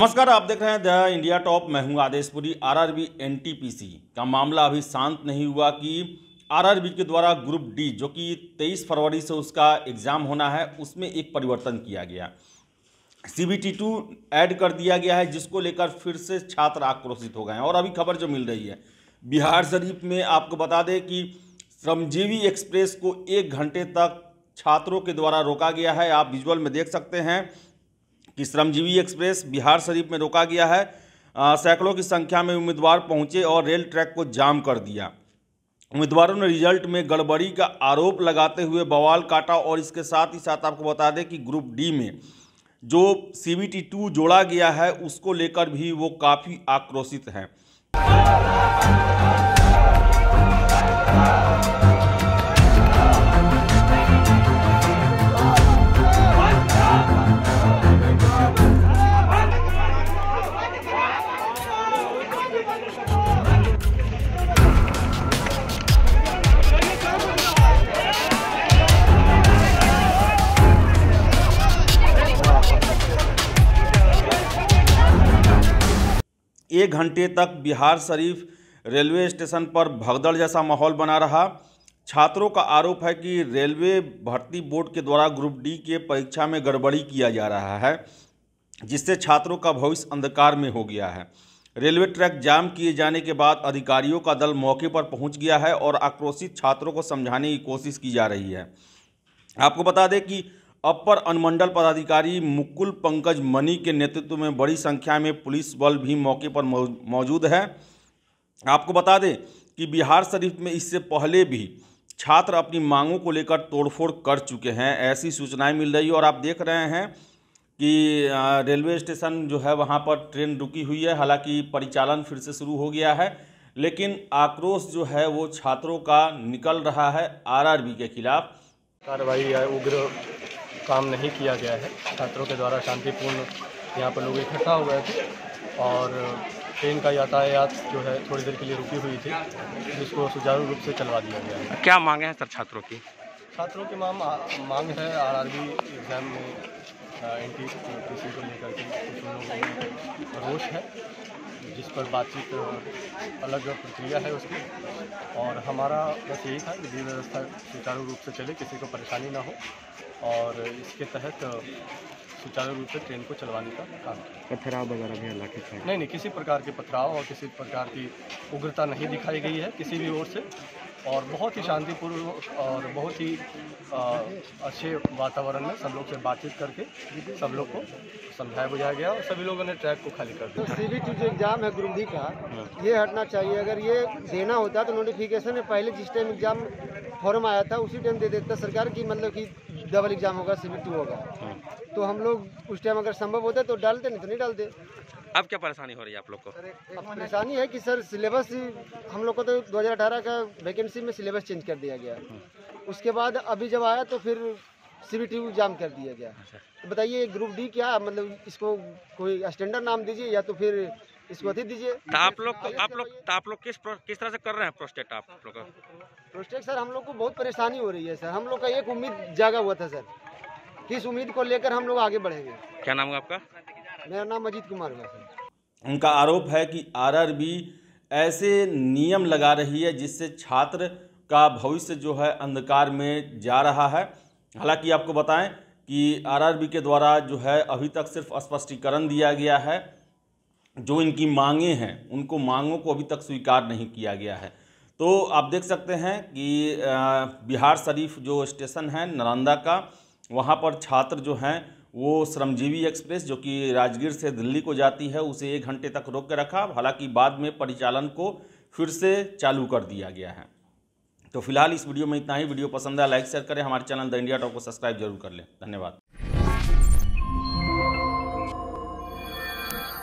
नमस्कार, आप देख रहे हैं द इंडिया टॉप। मैं हूँ आदेशपुरी आरआरबी एनटीपीसी। का मामला अभी शांत नहीं हुआ कि आरआरबी के द्वारा ग्रुप डी, जो कि 23 फरवरी से उसका एग्ज़ाम होना है, उसमें एक परिवर्तन किया गया। सीबीटी टू ऐड कर दिया गया है, जिसको लेकर फिर से छात्र आक्रोशित हो गए हैं। और अभी खबर जो मिल रही है, बिहार शरीफ में आपको बता दें कि श्रमजीवी एक्सप्रेस को एक घंटे तक छात्रों के द्वारा रोका गया है। आप विजुअल में देख सकते हैं कि श्रमजीवी एक्सप्रेस बिहार शरीफ में रोका गया है। सैकड़ों की संख्या में उम्मीदवार पहुँचे और रेल ट्रैक को जाम कर दिया। उम्मीदवारों ने रिज़ल्ट में गड़बड़ी का आरोप लगाते हुए बवाल काटा और इसके साथ ही साथ आपको बता दें कि ग्रुप डी में जो सी बी टी टू जोड़ा गया है, उसको लेकर भी वो काफ़ी आक्रोशित हैं। एक घंटे तक बिहार शरीफ रेलवे स्टेशन पर भगदड़ जैसा माहौल बना रहा। छात्रों का आरोप है कि रेलवे भर्ती बोर्ड के द्वारा ग्रुप डी के परीक्षा में गड़बड़ी किया जा रहा है, जिससे छात्रों का भविष्य अंधकार में हो गया है। रेलवे ट्रैक जाम किए जाने के बाद अधिकारियों का दल मौके पर पहुँच गया है और आक्रोशित छात्रों को समझाने की कोशिश की जा रही है। आपको बता दें कि अपर अनुमंडल पदाधिकारी मुकुल पंकज मनी के नेतृत्व में बड़ी संख्या में पुलिस बल भी मौके पर मौजूद है। आपको बता दें कि बिहार शरीफ में इससे पहले भी छात्र अपनी मांगों को लेकर तोड़फोड़ कर चुके हैं, ऐसी सूचनाएँ मिल रही है और आप देख रहे हैं कि रेलवे स्टेशन जो है वहाँ पर ट्रेन रुकी हुई है, हालाँकि परिचालन फिर से शुरू हो गया है, लेकिन आक्रोश जो है वो छात्रों का निकल रहा है आरआरबी के खिलाफ। कार्रवाई उग्र काम नहीं किया गया है। छात्रों के द्वारा शांतिपूर्ण यहाँ पर लोग इकट्ठा हो गए थे और ट्रेन का यातायात जो है थोड़ी देर के लिए रुकी हुई थी जिसको सुचारू रूप से चलवा दिया गया है। क्या मांगे हैं सर छात्रों की? छात्रों की मांग मांग है आरआरबी एग्ज़ाम में एन टी को लेकर के कुछ लोगों में रोष है जिस पर बातचीत अलग प्रक्रिया है उसकी। हमारा बस यही था कि विधि व्यवस्था सुचारू रूप से चले किसी को परेशानी ना हो और इसके तहत सुचारू रूप से ट्रेन को चलवाने का काम किया। पथराव वगैरह भी लाठी नहीं नहीं किसी प्रकार के पथराव और किसी प्रकार की उग्रता नहीं दिखाई गई है किसी भी ओर से। और बहुत ही शांतिपूर्ण और बहुत ही अच्छे वातावरण में सब लोग से बातचीत करके सब लोग को समझाया बुझाया गया और सभी लोगों ने ट्रैक को खाली कर दिया। तो सी बी जो एग्ज़ाम है ग्रुप डी का ये हटना चाहिए। अगर ये देना होता तो नोटिफिकेशन में पहले जिस टाइम एग्ज़ाम फॉर्म आया था उसी टाइम दे देता। सरकार की मतलब कि डबल एग्ज़ाम होगा सी बी टू होगा तो हम लोग उस टाइम अगर संभव होता तो डालते नहीं तो नहीं डालते। अब क्या परेशानी हो रही है आप लोग को? अब परेशानी है कि सर सिलेबस हम लोग को तो 2018 का वैकेंसी में सिलेबस चेंज कर दिया गया। उसके बाद अभी जब आया तो फिर सीबीटी जाम कर दिया गया। तो बताइए ग्रुप डी क्या मतलब इसको कोई स्टैंडर्ड नाम दीजिए या तो फिर इसको अति दीजिए। तो आप लोग आप लोग तो आप लोग किस किस तरह से कर रहे हैं प्रोस्टेट आप लोग प्रोस्टेट सर हम लोग को बहुत परेशानी हो रही है सर। हम लोग का एक उम्मीद जागा हुआ था सर किस उम्मीद को लेकर हम लोग आगे बढ़ेंगे। क्या नाम है आपका? मेरा नाम अजीत कुमार है सर। उनका आरोप है कि आरआरबी ऐसे नियम लगा रही है जिससे छात्र का भविष्य जो है अंधकार में जा रहा है। हालाँकि आपको बताएँ कि आरआरबी के द्वारा जो है अभी तक सिर्फ़ स्पष्टीकरण दिया गया है। जो इनकी मांगे हैं, उनको मांगों को अभी तक स्वीकार नहीं किया गया है। तो आप देख सकते हैं कि बिहार शरीफ जो स्टेशन है, नालंदा का, वहाँ पर छात्र जो हैं, वो श्रमजीवी एक्सप्रेस जो कि राजगीर से दिल्ली को जाती है, उसे एक घंटे तक रोक के रखा, हालाँकि बाद में परिचालन को फिर से चालू कर दिया गया है। तो फ़िलहाल इस वीडियो में इतना ही। वीडियो पसंद है लाइक, शेयर करें। हमारे चैनल द इंडिया टॉप को सब्सक्राइब ज़रूर कर लें। धन्यवाद।